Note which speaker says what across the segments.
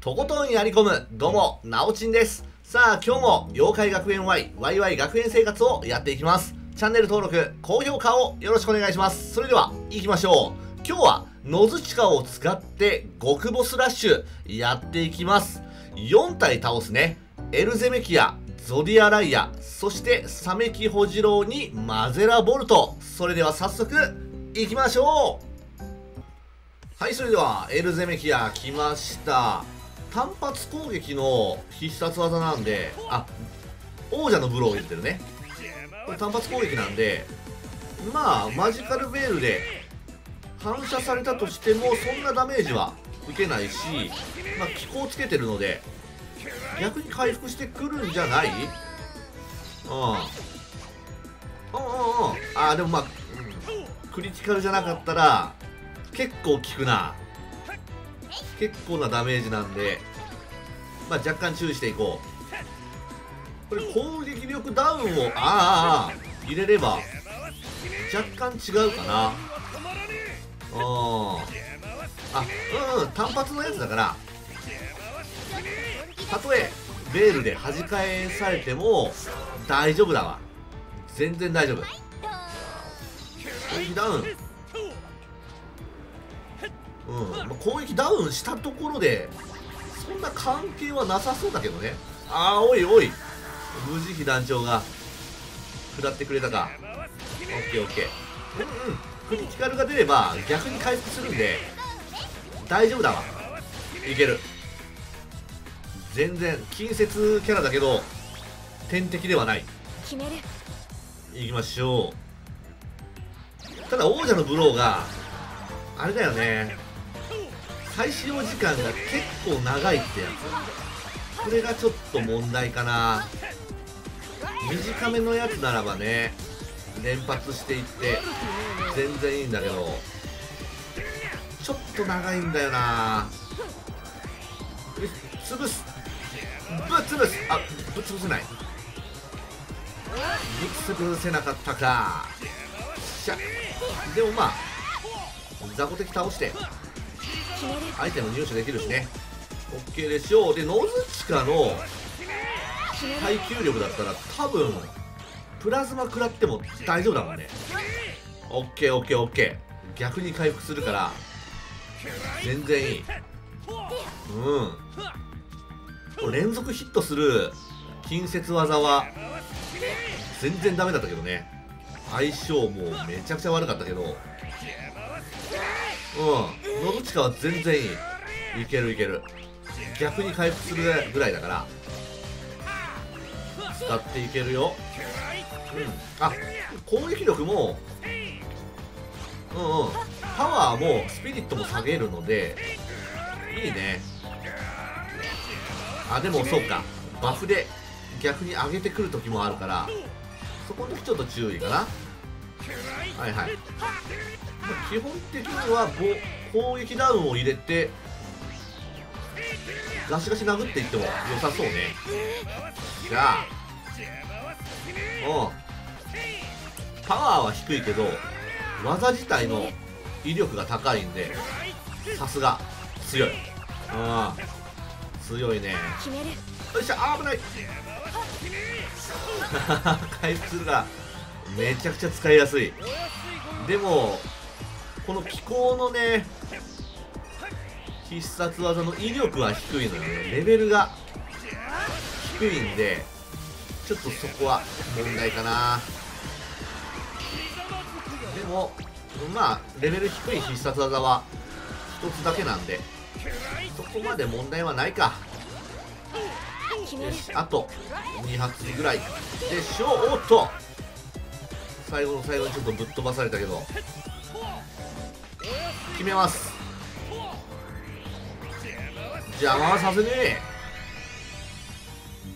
Speaker 1: とことんやり込む。どうもなおちんです。さあ今日も妖怪学園 Y ワイワイ学園生活をやっていきます。チャンネル登録高評価をよろしくお願いします。それでは行きましょう。今日はノズチカを使って極ボスラッシュやっていきます。4体倒すね。エルゼメキアゾディアライアそしてサメキホジロウにマゼラボルト。それでは早速行きましょう。はいそれではエルゼメキア来ました。単発攻撃の必殺技なんであ王者のブロー言ってるね。これ単発攻撃なんでまあマジカルベールで反射されたとしてもそんなダメージは受けないし、まあ、気候つけてるので逆に回復してくるんじゃない？うん。うんうんうん。あーでもまあ、うん、クリティカルじゃなかったら結構効くな。結構なダメージなんで。まあ若干注意していこう。これ攻撃力ダウンをああ入れれば若干違うかな。うんあうんうん単発のやつだからたとえベールで弾き返されても大丈夫だわ。全然大丈夫。攻撃ダウン。うんまあ、攻撃ダウンしたところでんな関係はなさそうだけどね。ああおいおい。無慈悲団長が下ってくれたか。オッケーオッケー。うんうん。クリティカルが出れば逆に回復するんで大丈夫だわ。いける。全然近接キャラだけど天敵ではない。
Speaker 2: 決める。
Speaker 1: いきましょう。ただ王者のブローがあれだよね再使用時間が結構長いってやつ。これがちょっと問題かな。短めのやつならばね連発していって全然いいんだけどちょっと長いんだよな。潰す。ぶっ潰す。あぶっ潰せない。ぶっ潰せなかったか。しゃ。でもまあ雑魚敵倒して。アイテム入手できるしね。OK でしょうでノズチカの耐久力だったら多分プラズマ食らっても大丈夫だもんね。OKOKOK 逆に回復するから全然いい。うん。連続ヒットする近接技は全然ダメだったけどね。相性もうめちゃくちゃ悪かったけど。うん。のどちかは全然いい。いけるいける。逆に回復するぐらいだから。使っていけるよ。うん。あ攻撃力もうんうん。パワーもスピリットも下げるのでいいね。あでもそうか。バフで逆に上げてくる時もあるからそこの時ちょっと注意かな。はいはい。基本的には攻撃ダウンを入れてガシガシ殴っていっても良さそうね。じゃあうん。パワーは低いけど技自体の威力が高いんでさすが。強い。うん。強いね。よいしょあ危ない。回復するがめちゃくちゃ使いやすい。でもこの気候のね必殺技の威力は低いのよね。レベルが低いんでちょっとそこは問題かな。でもまあレベル低い必殺技は1つだけなんでそこまで問題はないか。よしあと2発ぐらいでしょうおっと。最後の最後にちょっとぶっ飛ばされたけど。決めます。邪魔はさせねえ。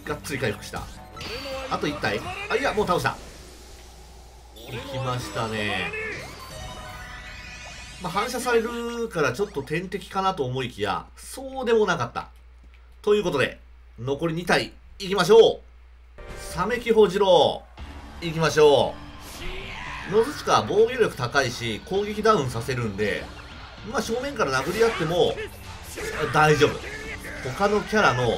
Speaker 1: がっつり回復した。あと1体。あいやもう倒した。いきましたね。まあ、反射されるからちょっと天敵かなと思いきやそうでもなかった。ということで残り2体いきましょう。サメキホジロウいきましょう。ノズチカ防御力高いし攻撃ダウンさせるんでまあ正面から殴り合っても大丈夫。他のキャラの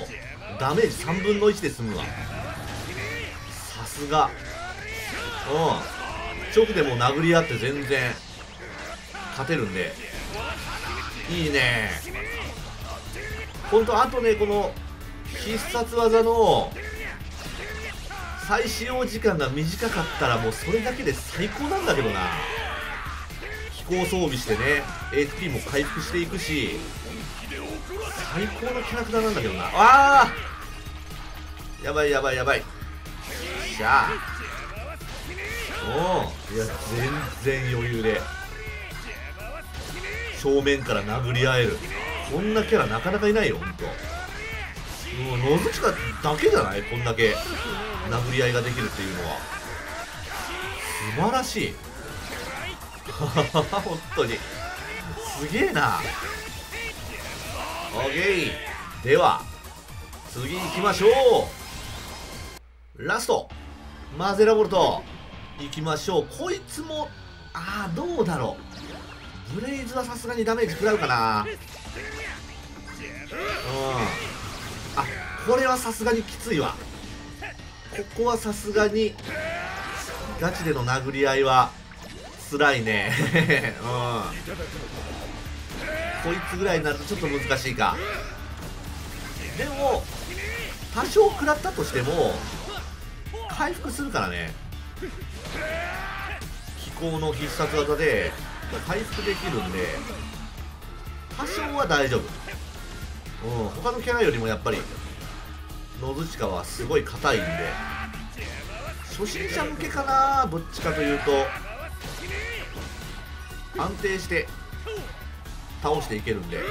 Speaker 1: ダメージ3分の1で済むわ。さすが。うん。直でも殴り合って全然勝てるんで。いいね。本当あとねこの必殺技の再使用時間が短かったらもうそれだけで最高なんだけどな。飛行装備してね HP も回復していくし最高のキャラクターなんだけどな。あーやばいやばいやばい。よっしゃあおおいや全然余裕で。正面から殴り合える。こんなキャラなかなかいないよほんと。もう野口かだけじゃない？こんだけ殴り合いができるっていうのは。素晴らしい。本当に。すげえな。オッケー。では次行きましょう。ラスト。マゼラボルト。行きましょう。こいつもああどうだろう。ブレイズはさすがにダメージ食らうかな。うん。これはさすがにきついわ。ここはさすがにガチでの殴り合いは辛いね。うん。こいつぐらいになるとちょっと難しいか。でも多少食らったとしても回復するからね。気候の必殺技で回復できるんで多少は大丈夫。うん。他のキャラよりもやっぱり野槌川はすごい硬いんで。初心者向けかなどっちかというと。安定して倒していけるんで。うん。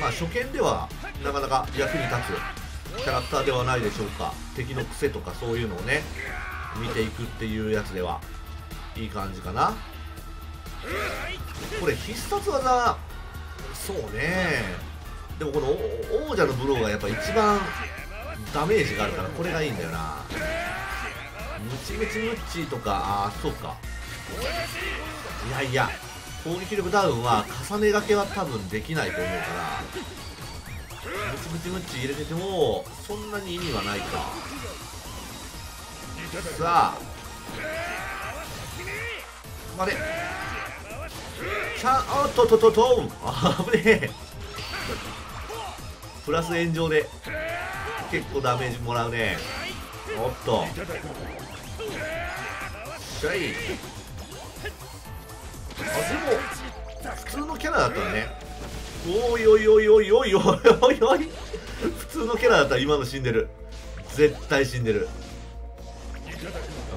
Speaker 1: まあ初見ではなかなか役に立つキャラクターではないでしょうか。敵の癖とかそういうのをね見ていくっていうやつではいい感じかな。これ必殺技。そうね。でもこの王者のブローがやっぱ一番ダメージがあるからこれがいいんだよな。ムチムチムッチとかああそうか。いやいや攻撃力ダウンは重ねがけは多分できないと思うからムチムチムッチ入れててもそんなに意味はないか。さあ。あれちゃんおっとっとっとっとあぶねえプラス炎上で結構ダメージもらうね。おっと。しゃい。あでも普通のキャラだったらね。おいおいおいおいおいおいおいおい。普通のキャラだったら今の死んでる。絶対死んでる。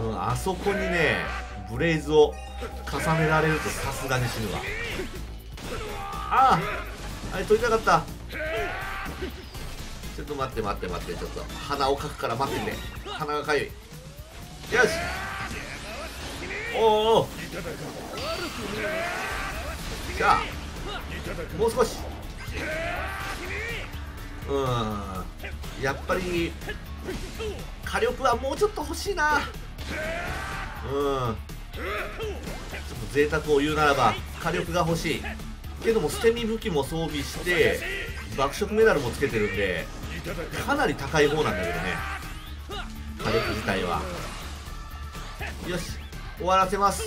Speaker 1: うんあそこにねブレイズを重ねられるとさすがに死ぬわ。あああれ取りたかったちょっと待って待って待ってちょっと鼻をかくから待ってて。鼻がかゆい。よし。おおおじゃあもう少し。うん。やっぱり火力はもうちょっと欲しいな。うん。ちょっと贅沢を言うならば火力が欲しい。けども捨て身武器も装備して爆食メダルもつけてるんでかなり高い方なんだけどね。火力自体は。よし終わらせます。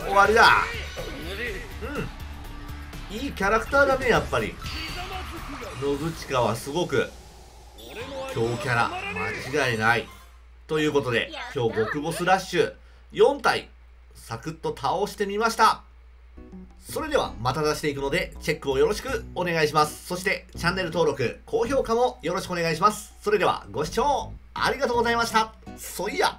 Speaker 1: 終わりだ。うん。いいキャラクターだねやっぱり。野口川はすごく。強キャラ。間違いない。ということで今日極ボスラッシュ。4体サクッと倒してみました。それではまた出していくのでチェックをよろしくお願いします。そしてチャンネル登録高評価もよろしくお願いします。それではご視聴ありがとうございました。そいや。